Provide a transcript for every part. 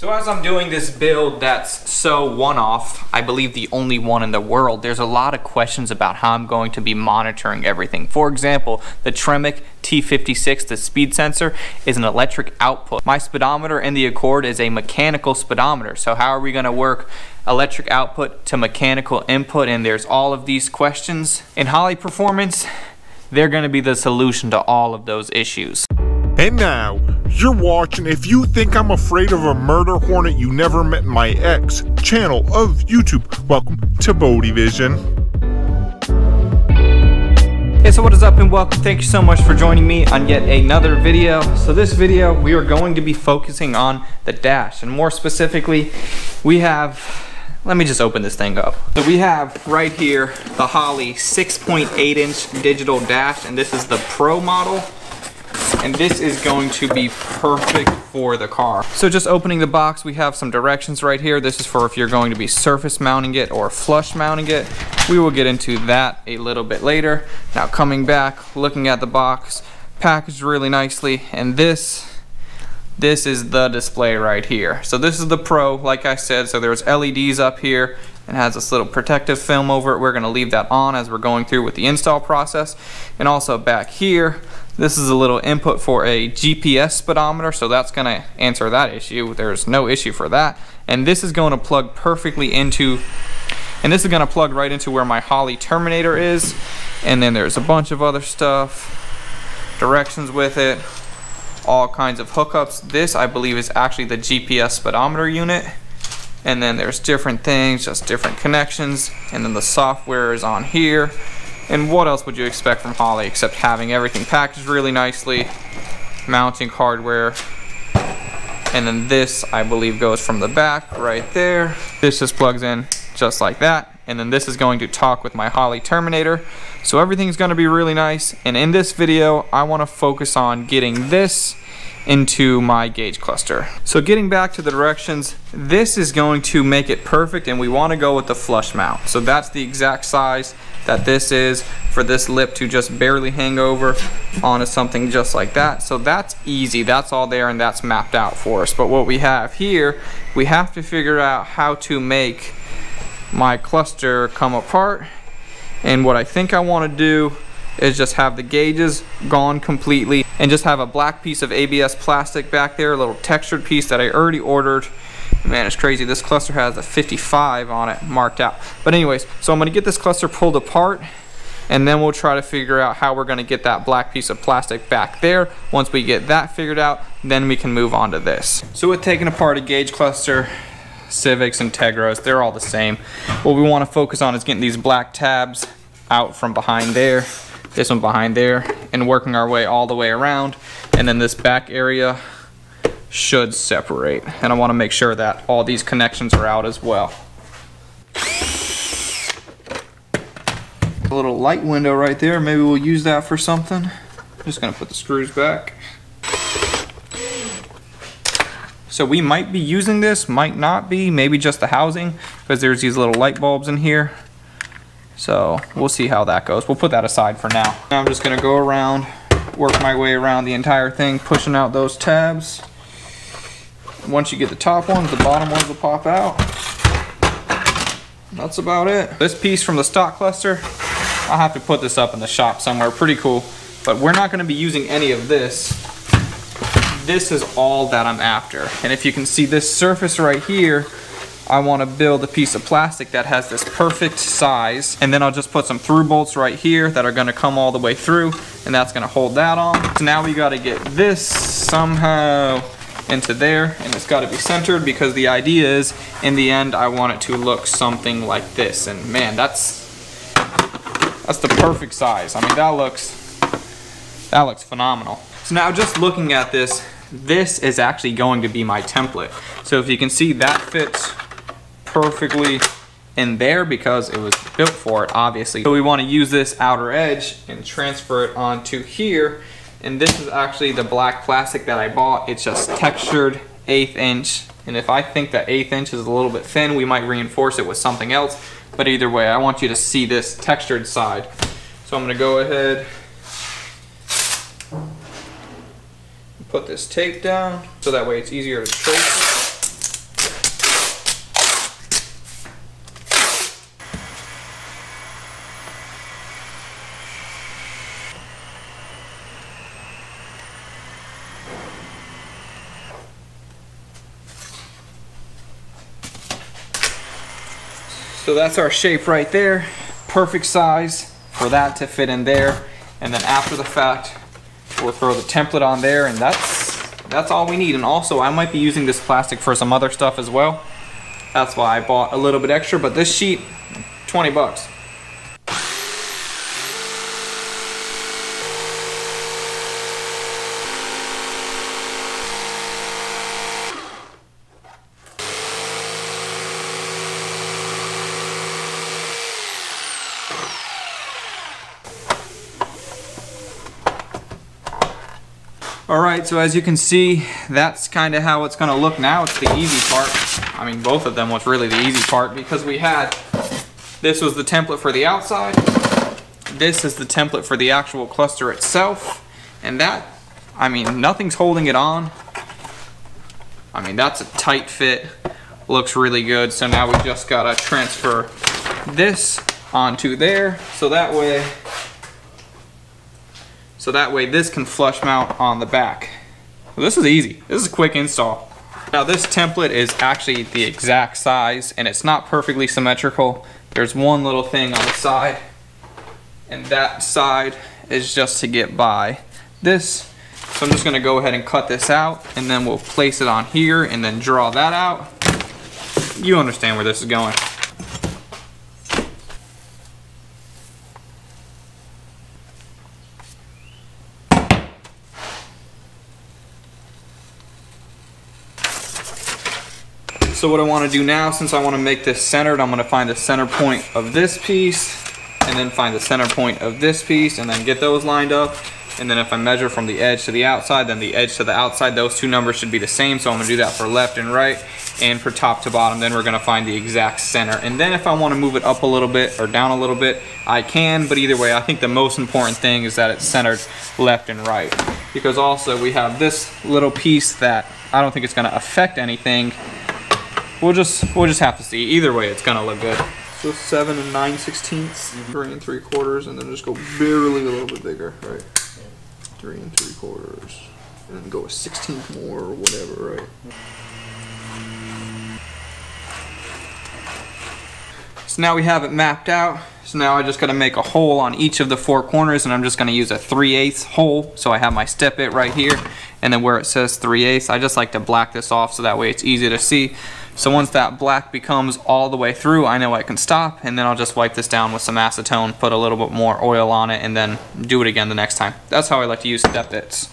So as I'm doing this build that's so one-off, I believe the only one in the world, there's a lot of questions about how I'm going to be monitoring everything. For example, the Tremec T56, the speed sensor, is an electric output. My speedometer in the Accord is a mechanical speedometer. So how are we gonna work electric output to mechanical input? And there's all of these questions. In Holley Performance, they're gonna be the solution to all of those issues. And now, you're watching If You Think I'm Afraid of a Murder Hornet You Never Met My Ex channel of YouTube. Welcome to BodeVision. Hey, so what is up and welcome. Thank you so much for joining me on yet another video. So this video, we are going to be focusing on the dash and more specifically, we have let me just open this thing up. So we have right here the Holley 6.8 inch digital dash and this is the Pro model and this is going to be perfect for the car. So just opening the box, we have some directions right here. This is for if you're going to be surface mounting it or flush mounting it. We will get into that a little bit later. Now coming back, looking at the box, packaged really nicely, and this, this is the display right here. So this is the Pro, like I said, so there's LEDs up here, and has this little protective film over it. We're gonna leave that on as we're going through with the install process. And also back here, this is a little input for a GPS speedometer, so that's gonna answer that issue. There's no issue for that. And this is going to plug perfectly into, and this is gonna plug right into where my Holley Terminator is. And then there's a bunch of other stuff, directions with it, all kinds of hookups. This, I believe, is actually the GPS speedometer unit. And then there's different things, just different connections. And then the software is on here. And what else would you expect from Holley except having everything packaged really nicely, mounting hardware, and then this, I believe, goes from the back right there. This just plugs in just like that. And then this is going to talk with my Holley Terminator. So everything's gonna be really nice. And in this video, I wanna focus on getting this into my gauge cluster. So getting back to the directions, this is going to make it perfect and we wanna go with the flush mount. So that's the exact size that this is for this lip to just barely hang over onto something just like that. So that's easy, that's all there and that's mapped out for us. But what we have here, we have to figure out how to make my cluster come apart. And what I think I wanna do is just have the gauges gone completely and just have a black piece of ABS plastic back there, a little textured piece that I already ordered Man, it's crazy. This cluster has a 55 on it marked out. But anyways, so I'm gonna get this cluster pulled apart and then we'll try to figure out how we're gonna get that black piece of plastic back there. Once we get that figured out, then we can move on to this. So with taking apart a gauge cluster, Civics and Tegras, they're all the same. What we wanna focus on is getting these black tabs out from behind there, this one behind there, and working our way all the way around. And then this back area, should separate. And I wanna make sure that all these connections are out as well. A little light window right there, maybe we'll use that for something. I'm just gonna put the screws back. So we might be using this, might not be, maybe just the housing, because there's these little light bulbs in here. So we'll see how that goes. We'll put that aside for now. Now I'm just gonna go around, work my way around the entire thing, pushing out those tabs. Once you get the top ones, the bottom ones will pop out. That's about it. This piece from the stock cluster, I'll have to put this up in the shop somewhere. Pretty cool. But we're not gonna be using any of this. This is all that I'm after. And if you can see this surface right here, I want to build a piece of plastic that has this perfect size and then I'll just put some through bolts right here that are going to come all the way through and that's going to hold that on. So now we got to get this somehow into there and it's got to be centered because the idea is in the end I want it to look something like this and man that's that's the perfect size I mean that looks that looks phenomenal so now just looking at this this is actually going to be my template so if you can see that fits perfectly in there because it was built for it obviously so we want to use this outer edge and transfer it onto here and this is actually the black plastic that I bought. It's just textured eighth inch. And if I think that eighth inch is a little bit thin, we might reinforce it with something else. But either way, I want you to see this textured side. So I'm gonna go ahead put this tape down so that way it's easier to trace. So that's our shape right there. Perfect size for that to fit in there. And then after the fact, we'll throw the template on there and that's that's all we need. And also I might be using this plastic for some other stuff as well. That's why I bought a little bit extra, but this sheet, 20 bucks. All right, so as you can see, that's kind of how it's gonna look now. It's the easy part. I mean, both of them was really the easy part because we had, this was the template for the outside. This is the template for the actual cluster itself. And that, I mean, nothing's holding it on. I mean, that's a tight fit. Looks really good. So now we just gotta transfer this onto there. So that way so that way this can flush mount on the back. This is easy. This is a quick install. Now this template is actually the exact size and it's not perfectly symmetrical. There's one little thing on the side and that side is just to get by this. So I'm just gonna go ahead and cut this out and then we'll place it on here and then draw that out. You understand where this is going. So what I want to do now, since I want to make this centered, I'm going to find the center point of this piece, and then find the center point of this piece, and then get those lined up. And then if I measure from the edge to the outside, then the edge to the outside, those two numbers should be the same. So I'm gonna do that for left and right, and for top to bottom, then we're gonna find the exact center. And then if I wanna move it up a little bit or down a little bit, I can, but either way, I think the most important thing is that it's centered left and right. Because also we have this little piece that I don't think it's gonna affect anything We'll just we'll just have to see. Either way, it's gonna look good. So seven and nine sixteenths, mm -hmm. three and three quarters, and then just go barely a little bit bigger, right? Three and three quarters, and then go a sixteenth more or whatever, right? So now we have it mapped out. So now I just gotta make a hole on each of the four corners and I'm just gonna use a 3 8 hole. So I have my step bit right here and then where it says 3 8 I just like to black this off so that way it's easy to see. So once that black becomes all the way through, I know I can stop and then I'll just wipe this down with some acetone, put a little bit more oil on it and then do it again the next time. That's how I like to use step bits.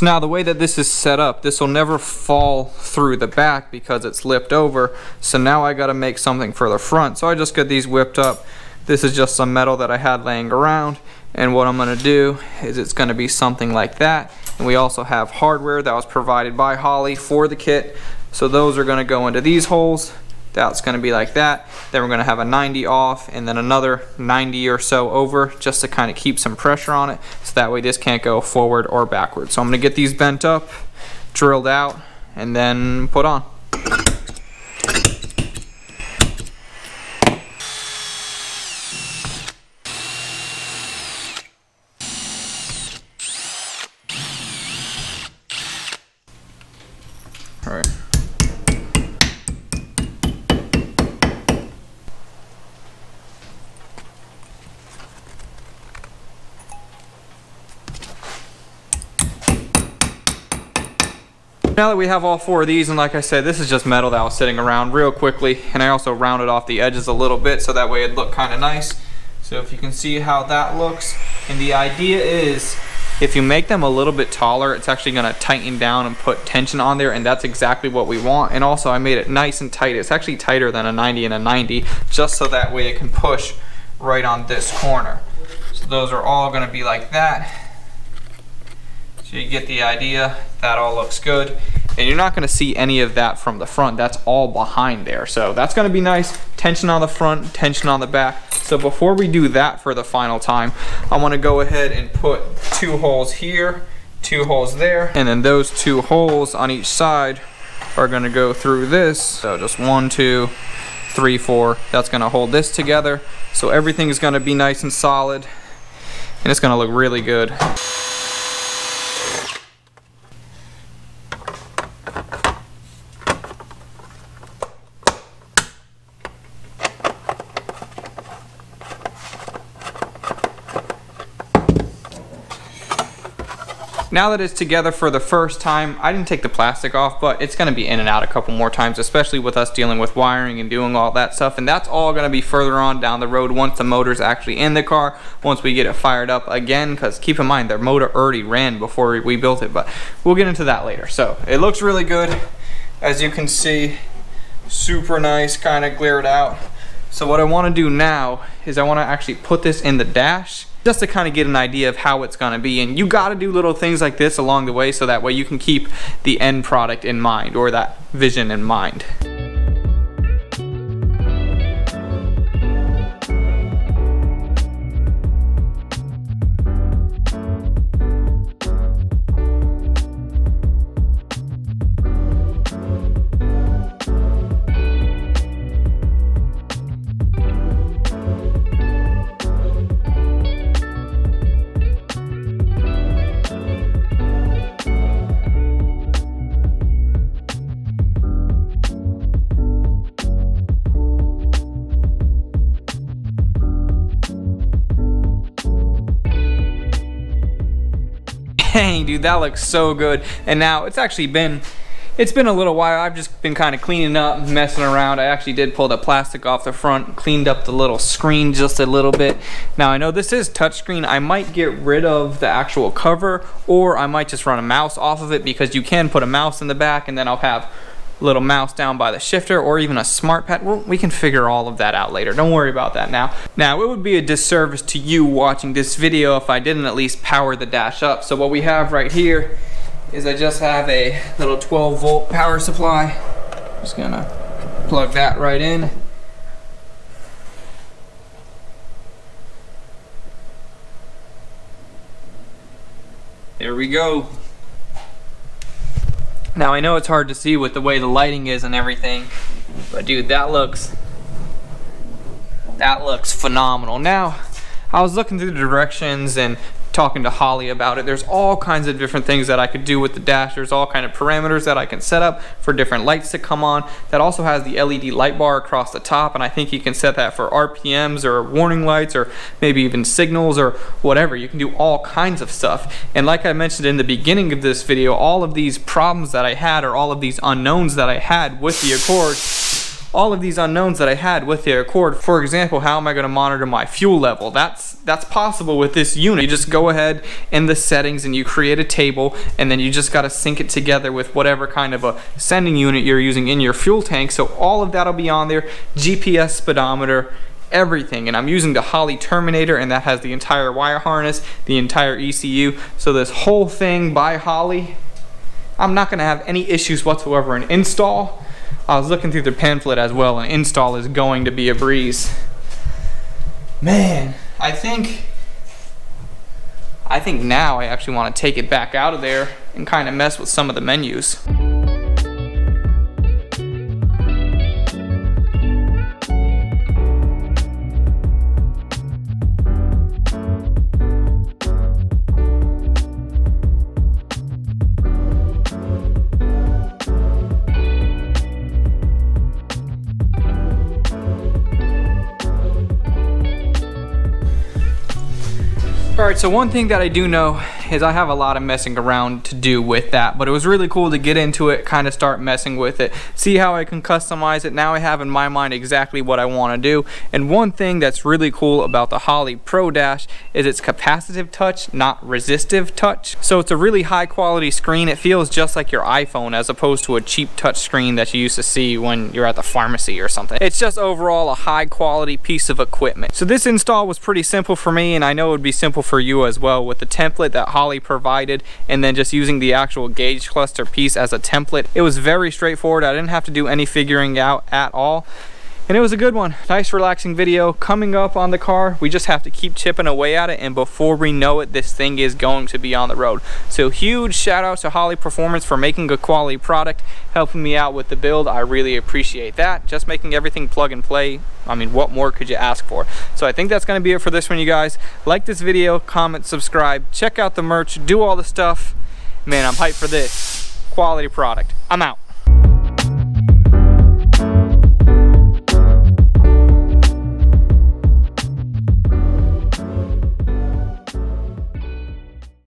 So now the way that this is set up, this will never fall through the back because it's lipped over. So now I gotta make something for the front. So I just got these whipped up. This is just some metal that I had laying around. And what I'm gonna do is it's gonna be something like that. And we also have hardware that was provided by Holley for the kit. So those are gonna go into these holes that's going to be like that. Then we're going to have a 90 off and then another 90 or so over just to kind of keep some pressure on it. So that way this can't go forward or backward. So I'm going to get these bent up, drilled out, and then put on. All right. Now that we have all four of these, and like I said, this is just metal that was sitting around real quickly, and I also rounded off the edges a little bit so that way it'd look kind of nice. So if you can see how that looks, and the idea is, if you make them a little bit taller, it's actually gonna tighten down and put tension on there, and that's exactly what we want. And also I made it nice and tight. It's actually tighter than a 90 and a 90, just so that way it can push right on this corner. So those are all gonna be like that. So you get the idea, that all looks good. And you're not gonna see any of that from the front. That's all behind there. So that's gonna be nice. Tension on the front, tension on the back. So before we do that for the final time, I wanna go ahead and put two holes here, two holes there, and then those two holes on each side are gonna go through this. So just one, two, three, four. That's gonna hold this together. So everything is gonna be nice and solid and it's gonna look really good. Now that it's together for the first time, I didn't take the plastic off, but it's gonna be in and out a couple more times, especially with us dealing with wiring and doing all that stuff. And that's all gonna be further on down the road once the motor's actually in the car, once we get it fired up again, because keep in mind, their motor already ran before we built it, but we'll get into that later. So it looks really good. As you can see, super nice, kind of glared out. So what I wanna do now is I wanna actually put this in the dash just to kind of get an idea of how it's going to be. And you got to do little things like this along the way so that way you can keep the end product in mind or that vision in mind. Dang dude that looks so good. And now it's actually been it's been a little while. I've just been kind of cleaning up messing around. I actually did pull the plastic off the front cleaned up the little screen just a little bit. Now I know this is touchscreen. I might get rid of the actual cover or I might just run a mouse off of it because you can put a mouse in the back and then I'll have little mouse down by the shifter or even a smart pad. Well, we can figure all of that out later. Don't worry about that now. Now, it would be a disservice to you watching this video if I didn't at least power the dash up. So what we have right here is I just have a little 12 volt power supply. Just gonna plug that right in. There we go. Now I know it's hard to see with the way the lighting is and everything, but dude, that looks, that looks phenomenal. Now, I was looking through the directions and talking to Holley about it. There's all kinds of different things that I could do with the dash. There's all kind of parameters that I can set up for different lights to come on. That also has the LED light bar across the top and I think you can set that for RPMs or warning lights or maybe even signals or whatever. You can do all kinds of stuff. And like I mentioned in the beginning of this video, all of these problems that I had or all of these unknowns that I had with the Accord all of these unknowns that I had with the Accord. For example, how am I going to monitor my fuel level? That's that's possible with this unit. You just go ahead in the settings and you create a table and then you just got to sync it together with whatever kind of a sending unit you're using in your fuel tank. So all of that'll be on there. GPS speedometer, everything and I'm using the Holley Terminator and that has the entire wire harness, the entire ECU. So this whole thing by Holley, I'm not going to have any issues whatsoever in install I was looking through the pamphlet as well and install is going to be a breeze. Man, I think I think now I actually want to take it back out of there and kind of mess with some of the menus. Right, so one thing that I do know is I have a lot of messing around to do with that, but it was really cool to get into it, kind of start messing with it, see how I can customize it. Now I have in my mind exactly what I want to do. And one thing that's really cool about the Holley Pro Dash is its capacitive touch, not resistive touch. So it's a really high quality screen. It feels just like your iPhone as opposed to a cheap touch screen that you used to see when you're at the pharmacy or something. It's just overall a high quality piece of equipment. So this install was pretty simple for me and I know it would be simple for you as well with the template that Holley provided and then just using the actual gauge cluster piece as a template. It was very straightforward. I didn't have to do any figuring out at all and it was a good one. Nice relaxing video. Coming up on the car we just have to keep chipping away at it and before we know it this thing is going to be on the road. So huge shout out to Holley Performance for making a quality product helping me out with the build. I really appreciate that. Just making everything plug and play. I mean what more could you ask for? So I think that's going to be it for this one you guys. Like this video comment subscribe check out the merch do all the stuff. Man I'm hyped for this. Quality product. I'm out